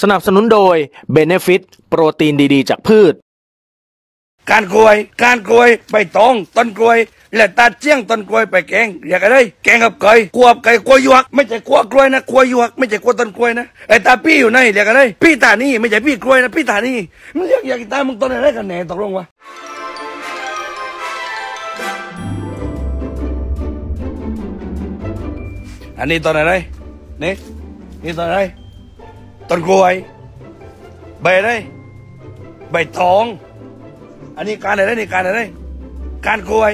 สนับสนุนโดย b e n e f i t โปรตีนดีๆ จากพืช การกล้วย การกล้วยใบตองต้นกล้วย และตาเจี้ยงต้นกล้วยไปแกงเรียกอะไรแกงกับไก่กวบไก่กล้วยหยวกไม่ใช่กล้วกล้วยนะกล้วยหยวกไม่ใช่กล้วต้นกล้วยนะไอ้ตาพี่อยู่ไหนเรียกอะไรพี่ตานี่ไม่ใช่พี่กล้วยนะพี่ตานี่มึงเรียกอยากตามึงต้นอะไรกันแน่ตกลงวะอันนี้ต้นอะไรนี่นี่ต้นอะไร ต้นกล้วย ใบอะไรใบตอง อันนี้การอะไรนี่การอะไรการกล้วย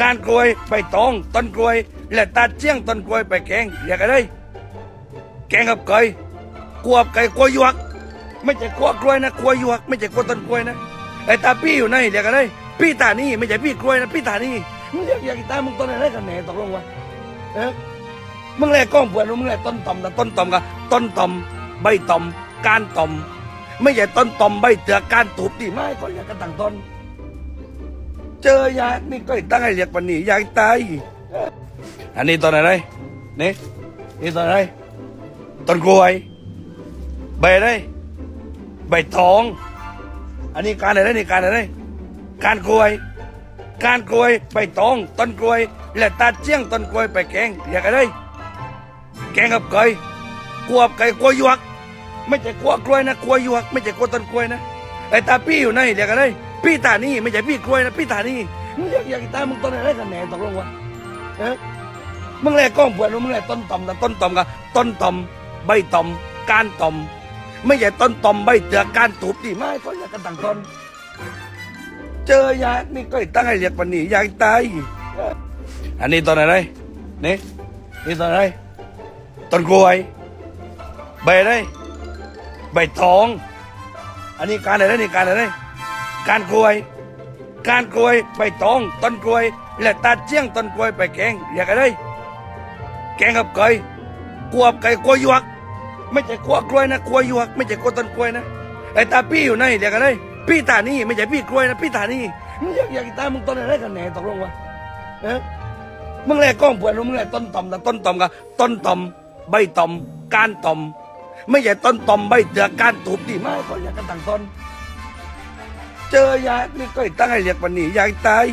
การกล้วยใบตอง ต้นกล้วย และตาเจี้ยงต้นกล้วยไปแกงเรียกอะไรแกงกับไก่กวบไก่กล้วยยวก ไม่ใช่กล้วยกล้วยนะกล้วยยวก ไม่ใช่กล้วยต้นกล้วยนะไอ้ตาพี่อยู่ไหนเรียกอะไรพี่ตานี่ไม่ใช่พี่กล้วยนะพี่ตานี่มึงเรียกอยากตามึงต้นอะไรกันแน่ตกลงวะเอ๊ะมึงแลกล้องเปลือมึงแลต้นตอมนะต้นตอมกับต้นตอม ใบตอมการตอม ไม่ใช่ต้นตอมใบเตือการถูบดีไม่ก็อยากกระตังต้น เจอยากนี่ก็ตั้งให้เรียกปันนี้อยากตายอันนี้ต้นอะไรนี่นี่ต้นอะไรต้นกล้วย ใบอะไรใบตอง อันนี้การอะไรนี่การอะไรการกล้วยการกล้วยใบตอง ต้นกล้วย และตาเจี้ยงต้นกล้วยไปแกงเรียกอะไรแกงกับไก่กวบไก่กล้วยหยวก ไม่ใช่กล้วกล้วยนะกล้วยหยวกไม่ใช่กล้วต้นกล้วยนะไอ้ตาพี่อยู่ไหนเรียกอะไรพี่ตานี่ไม่ใช่พี่กล้วยนะพี่ตานี่มึงเรียกอยากตามึงต้นอะไรกันแหน่ตกลงวะเอ๊ะมึงแลกกล้องเปลือนมึงแลกต้นตอมนะต้นตอมกับต้นตอมใบตอมก้านตอม ไม่ใช่ต้นตอมใบเตือก้านถูบดีไม่ก็อยากกันตั้งต้นเจอยากนี่ก็ตั้งให้เรียกปันนี้อยากตายอันนี้ต้นอะไรนี่นี่ต้นอะไรต้นกล้วยใบอะไร ใบตอง อันนี้การอะไรนี่การอะไรการกล้วย การกล้วยใบตองต้นกล้วย และตาเจี้ยงต้นกล้วยไปแกงเรียกอะไรแกงกับไก่กวบไก่กล้วยวก ไม่ใช่กล้วกล้วยนะกล้วยวก ไม่ใช่กล้วต้นกล้วยนะไอ้ตาพี่อยู่ไหนเรียกอะไรพี่ตานี่ไม่ใช่พี่กล้วยนะพี่ตานี่มึงอยากอยากตามึงต้นอะไรกันแน่ตกลงวะเอ๊ะมึงแลกกล้องเปลือนมึงแลกต้นตอมนะต้นตอมกับต้นตอมใบตอมก้านตอม ไม่ใช่ต้นตอมใบเตือการถูบดีมาก็อยากกันต่างตนเจอยากนี่ก็ตั้งให้เรียกวันนี้อยากตาย